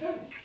Sure.